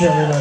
chilling